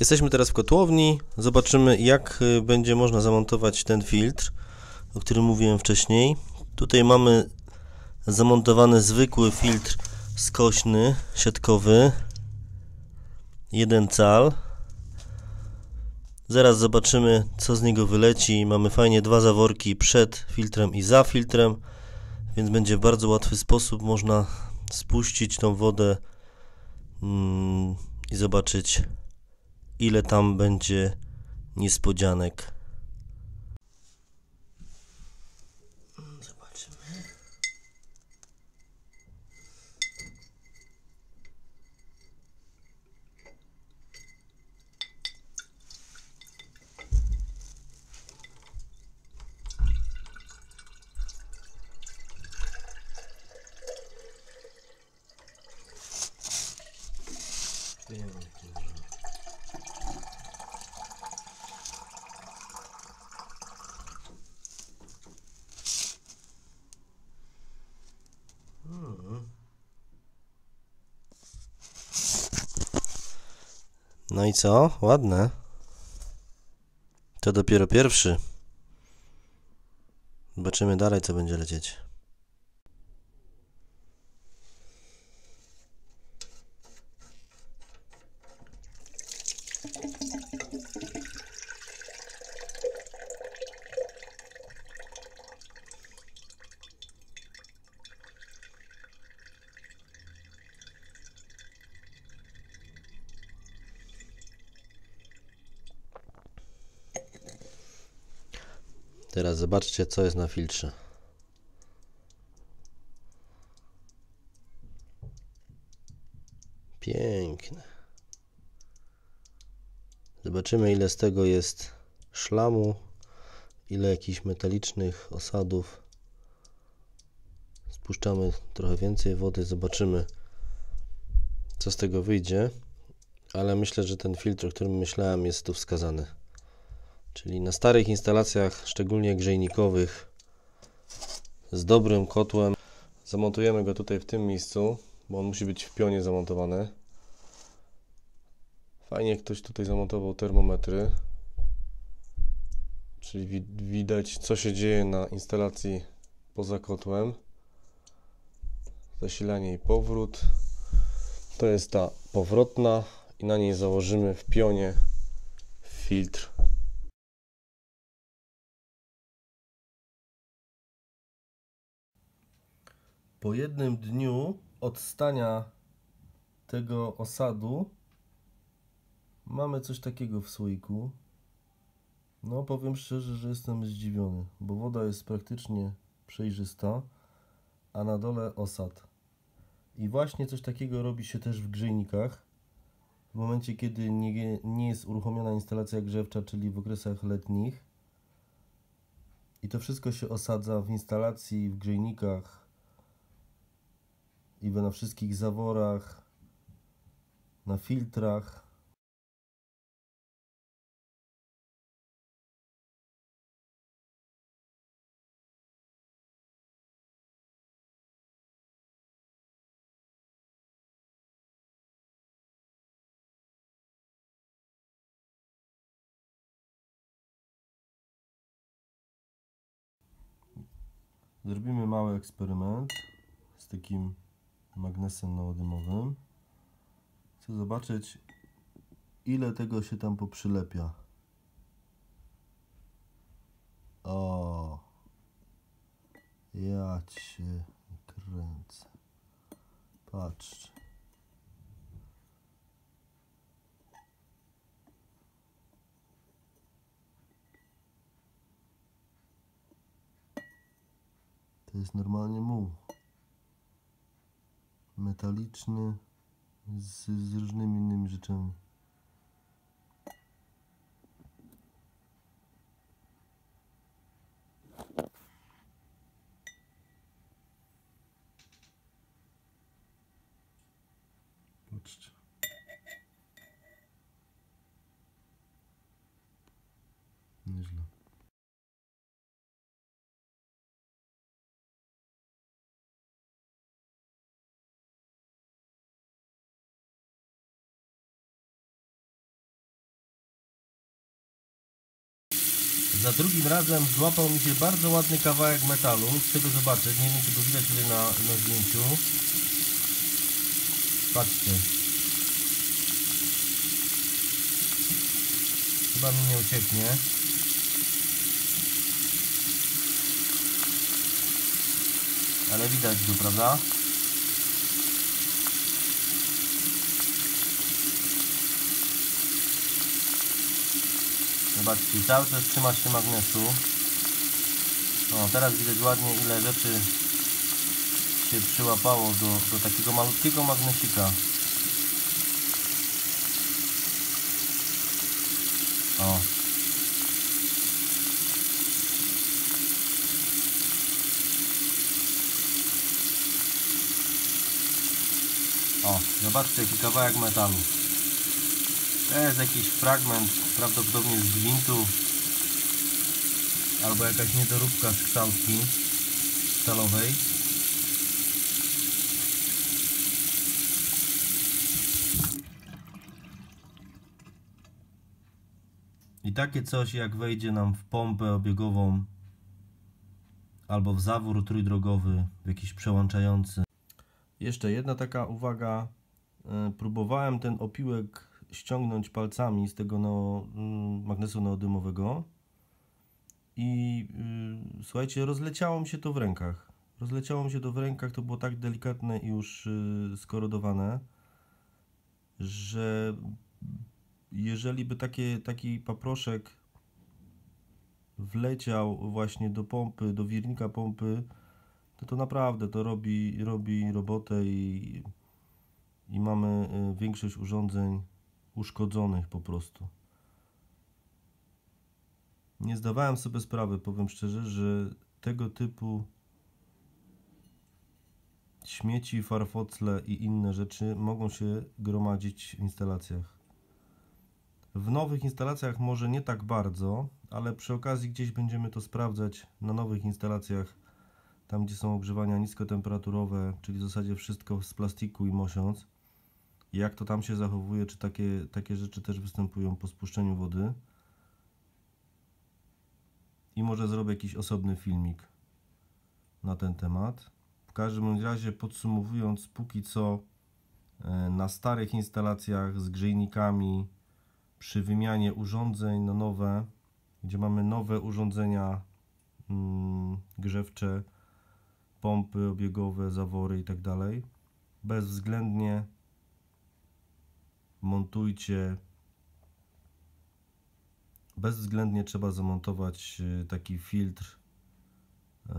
Jesteśmy teraz w kotłowni. Zobaczymy, jak y, będzie można zamontować ten filtr, o którym mówiłem wcześniej. Tutaj mamy zamontowany zwykły filtr skośny, siatkowy. Jeden cal. Zaraz zobaczymy, co z niego wyleci. Mamy fajnie dwa zaworki przed filtrem i za filtrem, więc będzie w bardzo łatwy sposób można spuścić tą wodę mm, i zobaczyć, ile tam będzie niespodzianek. Zobaczymy. No i co? Ładne. To dopiero pierwszy. Zobaczymy dalej, co będzie lecieć. Teraz zobaczcie, co jest na filtrze. Piękne. Zobaczymy, ile z tego jest szlamu, ile jakichś metalicznych osadów. Spuszczamy trochę więcej wody, zobaczymy, co z tego wyjdzie. Ale myślę, że ten filtr, o którym myślałem, jest tu wskazany. Czyli na starych instalacjach, szczególnie grzejnikowych, z dobrym kotłem, zamontujemy go tutaj w tym miejscu, bo on musi być w pionie zamontowany. Fajnie ktoś tutaj zamontował termometry, czyli wi widać co się dzieje na instalacji poza kotłem. Zasilanie i powrót. To jest ta powrotna i na niej założymy w pionie filtr po jednym dniu od stania tego osadu mamy coś takiego w słoiku. No, powiem szczerze, że jestem zdziwiony, bo woda jest praktycznie przejrzysta, a na dole osad. I właśnie coś takiego robi się też w grzejnikach. W momencie, kiedy nie, nie jest uruchomiona instalacja grzewcza, czyli w okresach letnich. I to wszystko się osadza w instalacji, w grzejnikach, i na wszystkich zaworach, na filtrach. Zrobimy mały eksperyment z takim magnesem nałodymowym. Chcę zobaczyć, ile tego się tam poprzylepia. O, ja cię kręcę. Patrzcie. To jest normalnie muł metaliczny z, z różnymi innymi rzeczami. Nieźle. Za drugim razem złapał mi się bardzo ładny kawałek metalu. Z tego zobaczyć. Nie wiem, czy go widać tutaj na, na zdjęciu. Patrzcie. Chyba mi nie ucieknie. Ale widać go, prawda? Zobaczcie, cały czas trzyma się magnesu. O, teraz widać ładnie ile rzeczy się przyłapało do, do takiego malutkiego magnesika. O. O, zobaczcie jaki kawałek metalu. To jest jakiś fragment, prawdopodobnie z gwintu albo jakaś niedoróbka z kształtki stalowej. I takie coś jak wejdzie nam w pompę obiegową albo w zawór trójdrogowy, w jakiś przełączający. Jeszcze jedna taka uwaga. E, Próbowałem ten opiłek ściągnąć palcami z tego no, mm, magnesu neodymowego i y, słuchajcie, rozleciało mi się to w rękach. Rozleciało mi się to w rękach, to było tak delikatne i już y, skorodowane, że jeżeli by takie, taki paproszek wleciał właśnie do pompy, do wirnika pompy, to to naprawdę to robi, robi robotę i, i mamy y, większość urządzeń uszkodzonych po prostu. Nie zdawałem sobie sprawy, powiem szczerze, że tego typu śmieci, farfocle i inne rzeczy mogą się gromadzić w instalacjach. W nowych instalacjach może nie tak bardzo, ale przy okazji gdzieś będziemy to sprawdzać na nowych instalacjach, tam gdzie są ogrzewania niskotemperaturowe, czyli w zasadzie wszystko z plastiku i mosiąc. Jak to tam się zachowuje, czy takie, takie rzeczy też występują po spuszczeniu wody. I może zrobię jakiś osobny filmik na ten temat. W każdym razie podsumowując, póki co e, na starych instalacjach z grzejnikami, przy wymianie urządzeń na nowe, gdzie mamy nowe urządzenia mm, grzewcze, pompy obiegowe, zawory itd. Bezwzględnie montujcie. Bezwzględnie trzeba zamontować e, taki filtr e,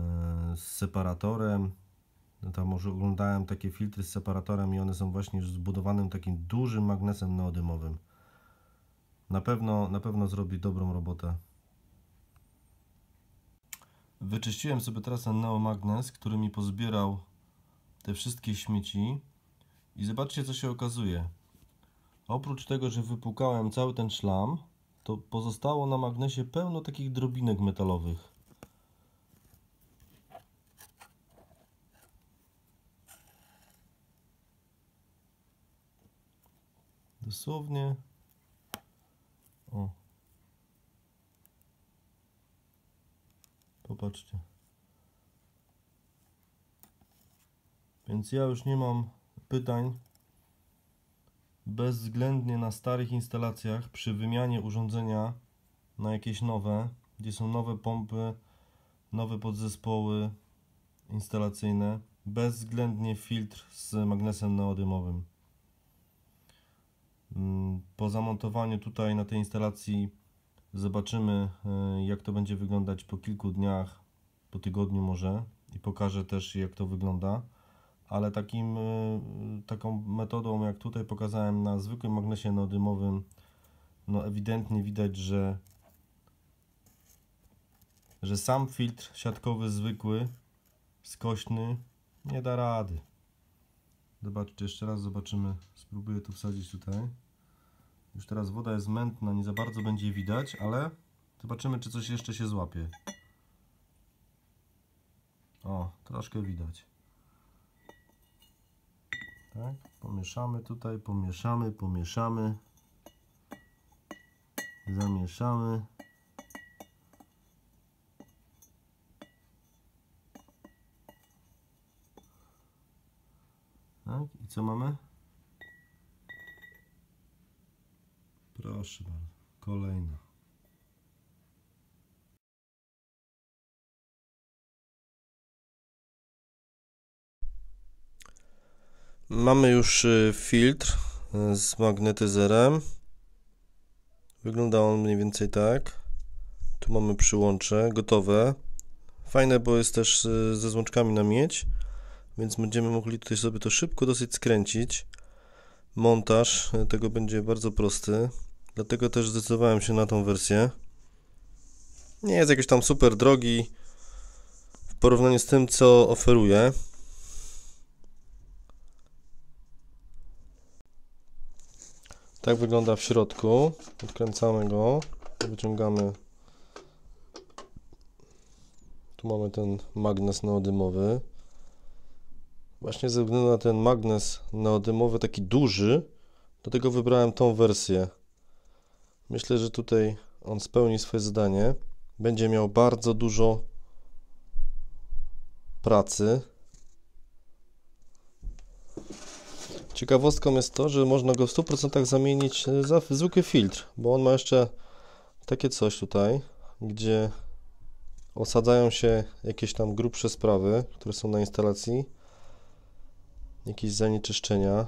z separatorem. No tam może oglądałem takie filtry z separatorem i one są właśnie zbudowanym takim dużym magnesem neodymowym. Na pewno, na pewno zrobi dobrą robotę. Wyczyściłem sobie teraz ten neomagnes, który mi pozbierał te wszystkie śmieci. I zobaczcie co się okazuje oprócz tego, że wypłukałem cały ten szlam to pozostało na magnesie pełno takich drobinek metalowych. Dosłownie. O. Popatrzcie. Więc ja już nie mam pytań bezwzględnie na starych instalacjach przy wymianie urządzenia na jakieś nowe, gdzie są nowe pompy, nowe podzespoły instalacyjne, bezwzględnie filtr z magnesem neodymowym. Mm, po zamontowaniu tutaj na tej instalacji zobaczymy e, jak to będzie wyglądać po kilku dniach, po tygodniu może i pokażę też jak to wygląda ale takim, y, taką metodą jak tutaj pokazałem na zwykłym magnesie neodymowym no ewidentnie widać, że że sam filtr siatkowy zwykły skośny nie da rady. Zobaczcie, jeszcze raz zobaczymy. Spróbuję to wsadzić tutaj. Już teraz woda jest mętna, nie za bardzo będzie widać, ale zobaczymy czy coś jeszcze się złapie. O, troszkę widać tak? Pomieszamy tutaj, pomieszamy, pomieszamy. Zamieszamy. Tak? I co mamy? Proszę bardzo, kolejna. Mamy już y, filtr y, z magnetyzerem. Wygląda on mniej więcej tak. Tu mamy przyłącze gotowe. Fajne, bo jest też y, ze złączkami na miedź, więc będziemy mogli tutaj sobie to szybko dosyć skręcić. Montaż tego będzie bardzo prosty, dlatego też zdecydowałem się na tą wersję. Nie jest jakiś tam super drogi w porównaniu z tym, co oferuje. Tak wygląda w środku. Odkręcamy go, wyciągamy. Tu mamy ten magnes neodymowy. Właśnie ze względu na ten magnes neodymowy, taki duży, dlatego wybrałem tą wersję. Myślę, że tutaj on spełni swoje zadanie. Będzie miał bardzo dużo pracy. Ciekawostką jest to, że można go w 100% zamienić za zwykły filtr, bo on ma jeszcze takie coś tutaj, gdzie osadzają się jakieś tam grubsze sprawy, które są na instalacji, jakieś zanieczyszczenia.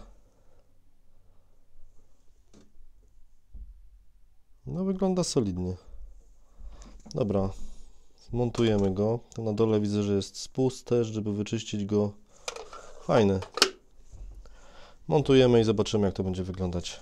No wygląda solidnie. Dobra, montujemy go. Na dole widzę, że jest spust też, żeby wyczyścić go. Fajny. Montujemy i zobaczymy, jak to będzie wyglądać.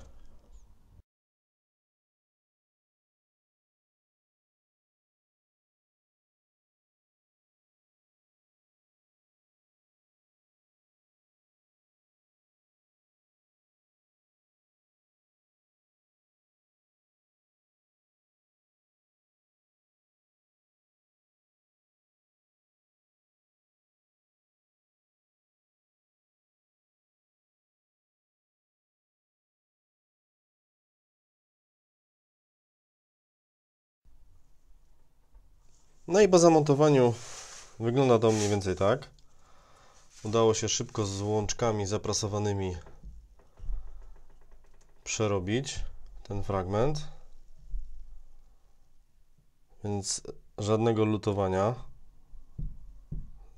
No i po zamontowaniu wygląda to mniej więcej tak. Udało się szybko z łączkami zaprasowanymi przerobić ten fragment. Więc żadnego lutowania.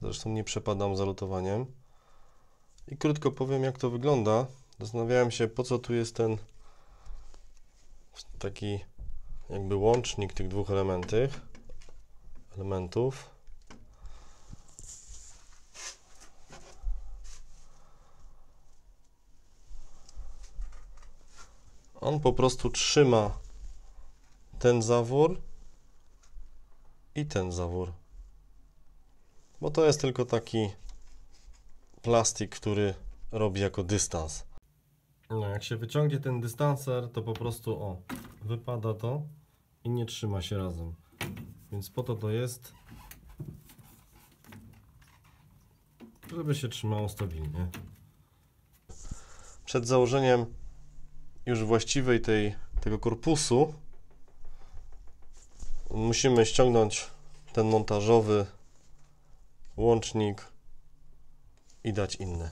Zresztą nie przepadam za lutowaniem. I krótko powiem jak to wygląda. Zastanawiałem się po co tu jest ten taki jakby łącznik tych dwóch elementów elementów. On po prostu trzyma ten zawór i ten zawór. Bo to jest tylko taki plastik, który robi jako dystans. No, jak się wyciągnie ten dystanser, to po prostu o, wypada to i nie trzyma się razem. Więc po to to jest, żeby się trzymało stabilnie. Przed założeniem już właściwej tej, tego korpusu musimy ściągnąć ten montażowy łącznik i dać inny.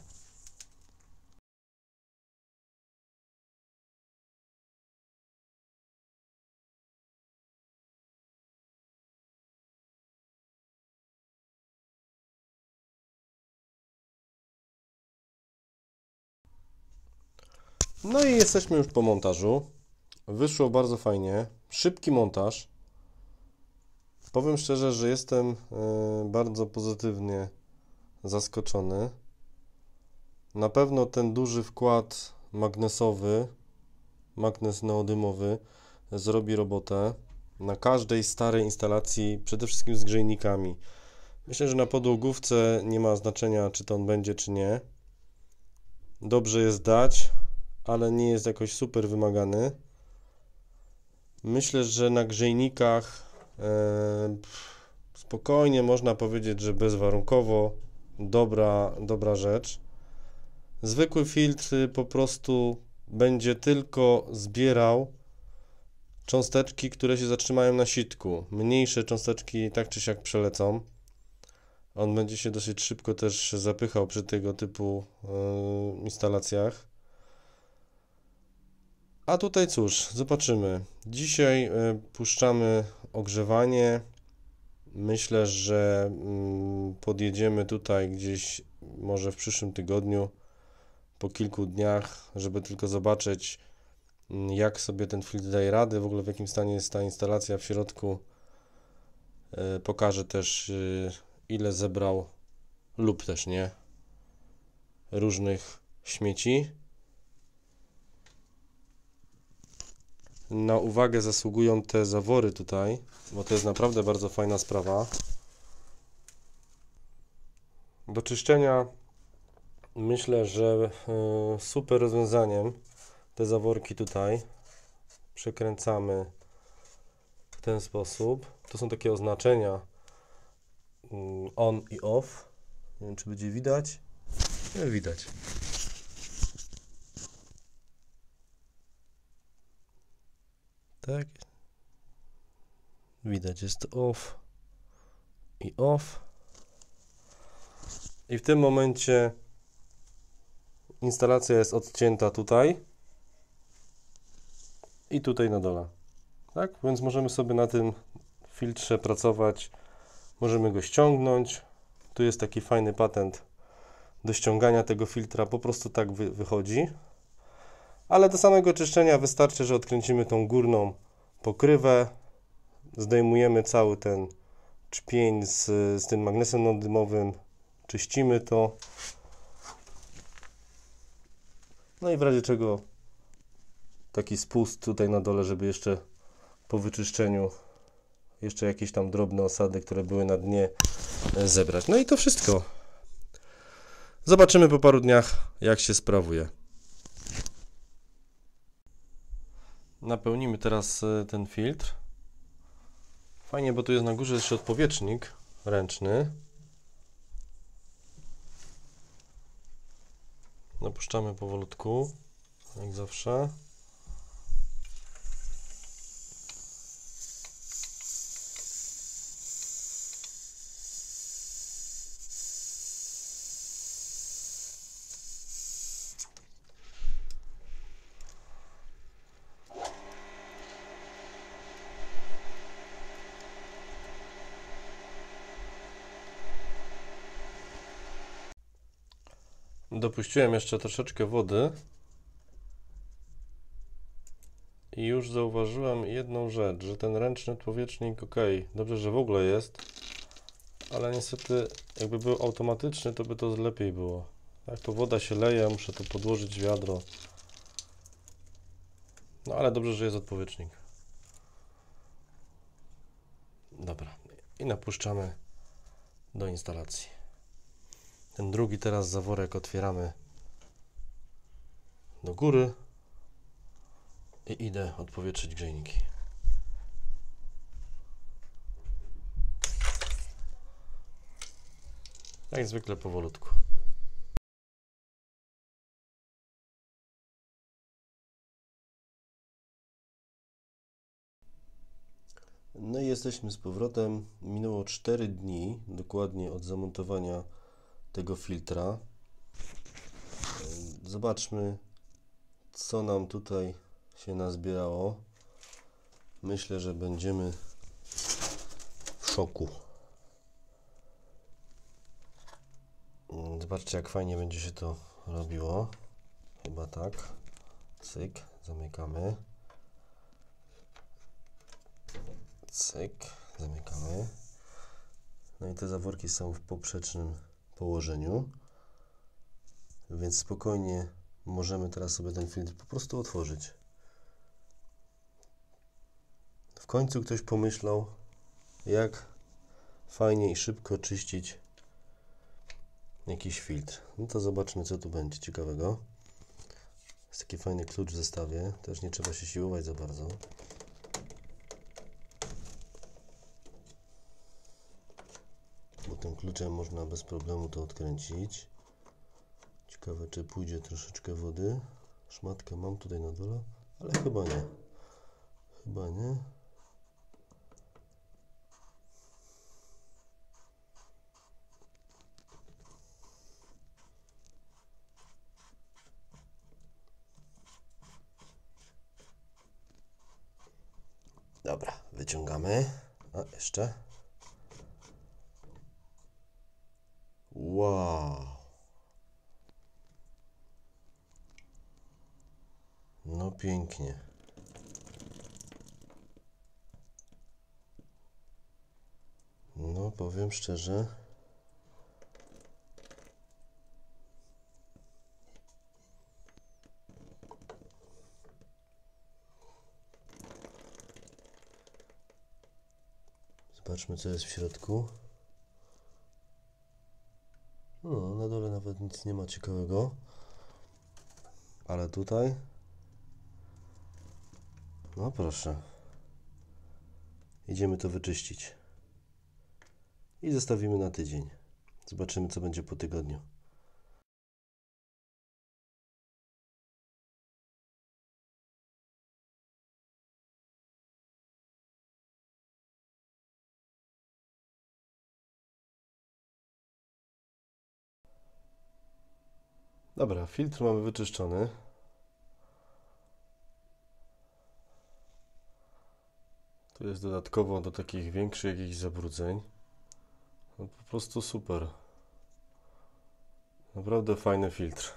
No i jesteśmy już po montażu. Wyszło bardzo fajnie. Szybki montaż. Powiem szczerze, że jestem e, bardzo pozytywnie zaskoczony. Na pewno ten duży wkład magnesowy, magnes neodymowy zrobi robotę na każdej starej instalacji, przede wszystkim z grzejnikami. Myślę, że na podłogówce nie ma znaczenia, czy to on będzie, czy nie. Dobrze jest dać, ale nie jest jakoś super wymagany. Myślę, że na grzejnikach e, spokojnie można powiedzieć, że bezwarunkowo dobra, dobra rzecz. Zwykły filtr po prostu będzie tylko zbierał cząsteczki, które się zatrzymają na sitku. Mniejsze cząsteczki tak czy siak przelecą, On będzie się dosyć szybko też zapychał przy tego typu yy, instalacjach. A tutaj cóż, zobaczymy. Dzisiaj yy, puszczamy ogrzewanie. Myślę, że yy, podjedziemy tutaj gdzieś może w przyszłym tygodniu, po kilku dniach, żeby tylko zobaczyć, mm, jak sobie ten filtr daje radę, w ogóle w jakim stanie jest ta instalacja w środku. Yy, pokażę też yy, ile zebrał lub też nie różnych śmieci. Na uwagę zasługują te zawory tutaj, bo to jest naprawdę bardzo fajna sprawa. Do czyszczenia myślę, że e, super rozwiązaniem te zaworki tutaj przekręcamy w ten sposób. To są takie oznaczenia Mm, on i off. Nie wiem, czy będzie widać. Nie widać. Tak. Widać, jest off i off. I w tym momencie instalacja jest odcięta tutaj i tutaj na dole. Tak? Więc możemy sobie na tym filtrze pracować Możemy go ściągnąć. Tu jest taki fajny patent do ściągania tego filtra. Po prostu tak wy wychodzi. Ale do samego czyszczenia wystarczy, że odkręcimy tą górną pokrywę. Zdejmujemy cały ten czpień z, z tym magnesem non-dymowym. Czyścimy to. No i w razie czego taki spust tutaj na dole, żeby jeszcze po wyczyszczeniu jeszcze jakieś tam drobne osady, które były na dnie e, zebrać. No i to wszystko. Zobaczymy po paru dniach, jak się sprawuje. Napełnimy teraz e, ten filtr. Fajnie, bo tu jest na górze jeszcze odpowietrznik ręczny. Napuszczamy powolutku, jak zawsze. Dopuściłem jeszcze troszeczkę wody. I już zauważyłem jedną rzecz, że ten ręczny powietrznik, ok, dobrze, że w ogóle jest, ale niestety jakby był automatyczny, to by to lepiej było. Jak to woda się leje, muszę to podłożyć wiadro. No ale dobrze, że jest odpowietrznik. Dobra, i napuszczamy do instalacji. Ten drugi teraz zaworek otwieramy do góry i idę odpowietrzyć grzejniki. Jak zwykle powolutku. No i jesteśmy z powrotem. Minęło 4 dni dokładnie od zamontowania tego filtra. Zobaczmy, co nam tutaj się nazbierało. Myślę, że będziemy w szoku. Zobaczcie, jak fajnie będzie się to robiło. Chyba tak. Cyk, zamykamy. Cyk, zamykamy. No i te zaworki są w poprzecznym położeniu. Więc spokojnie możemy teraz sobie ten filtr po prostu otworzyć. W końcu ktoś pomyślał, jak fajnie i szybko czyścić jakiś filtr. No to zobaczmy, co tu będzie ciekawego. Jest taki fajny klucz w zestawie. Też nie trzeba się siłować za bardzo. Tym kluczem można bez problemu to odkręcić. Ciekawe, czy pójdzie troszeczkę wody. Szmatkę mam tutaj na dole, ale chyba nie. Chyba nie. Dobra, wyciągamy. A, jeszcze. Wow. No pięknie. No, powiem szczerze. Zobaczmy, co jest w środku. No, nic nie ma ciekawego. Ale tutaj. No proszę. Idziemy to wyczyścić. I zostawimy na tydzień. Zobaczymy, co będzie po tygodniu. Dobra, filtr mamy wyczyszczony. Tu jest dodatkowo do takich większych jakichś zabrudzeń. No po prostu super. Naprawdę fajny filtr.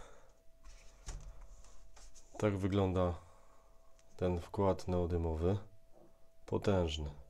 Tak wygląda ten wkład neodymowy. Potężny.